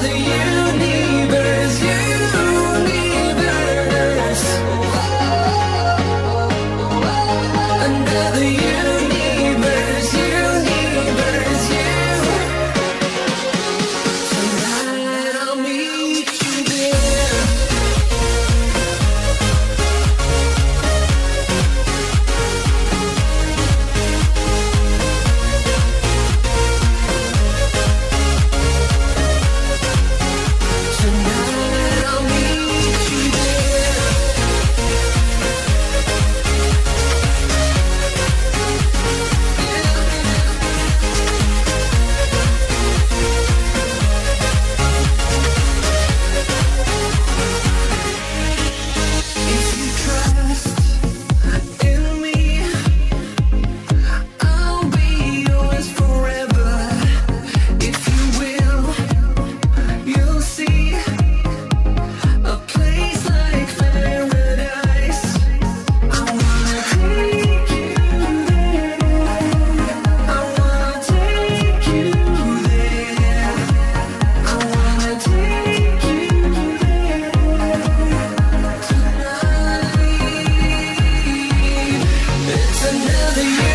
another year. another year.